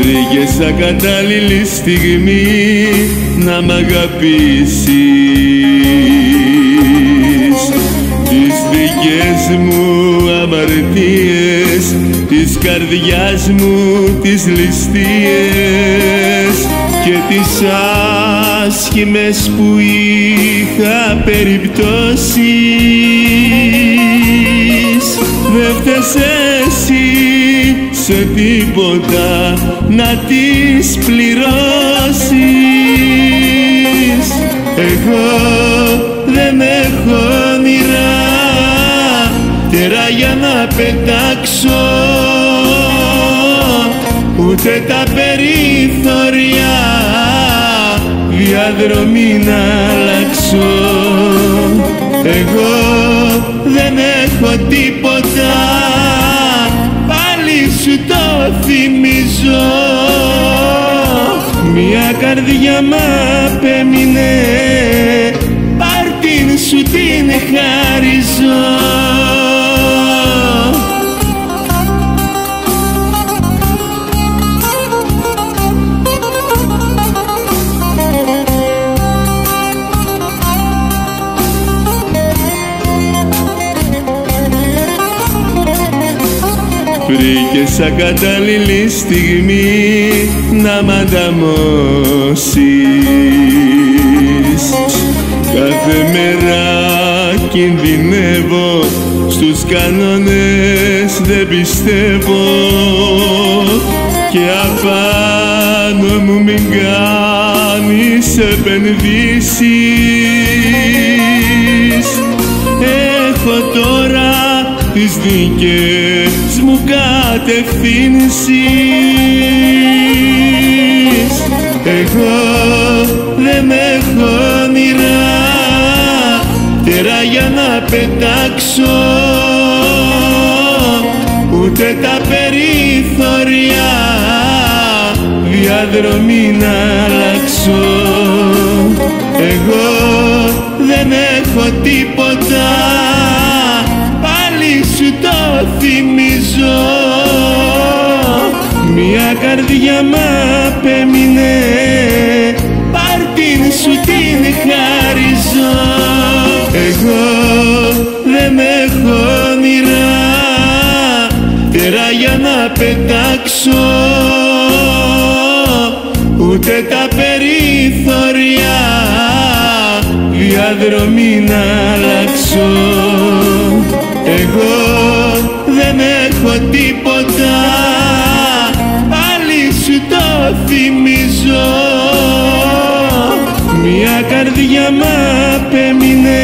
Βρήκες ακατάλληλη στιγμή να μ' αγαπήσεις. Τις δικές μου αμαρτίες Της καρδιάς μου τις ληστείες Και τις άσχημες που είχα περιπτώσεις. Δεν φταίς εσύ σε τίποτα να τις πληρώσεις. Εγώ δεν έχω όνειρα τερά για να πετάξω. Ούτε τα περιθώρια διαδρομή να αλλάξω. Εγώ δεν έχω τίποτα πάλι σου το θυμίζω. Μια καρδιά μ' απέμεινε. Πάρ' την σου την χαρίζω Βρήκες ακατάλληλη στιγμή να μ' ανταμώσεις. Κάθε μέρα κινδυνεύω στους κανόνες δεν πιστεύω. Και απάνω μου μην κάνεις επενδύσεις. Έχω τώρα τις δικές μου κατευθύνσεις Εγώ δεν έχω όνειρα τερά για να πετάξω. Ούτε τα περιθώρια διαδρομή να αλλάξω. Εγώ δεν έχω τίποτα. Πάλι σου το θυμίζω. Μια καρδιά μ' απέμεινε ούτε τα περιθώρια διαδρομή να αλλάξω Εγώ δεν έχω τίποτα πάλι σου το θυμίζω. Μια καρδιά μ' απέμεινε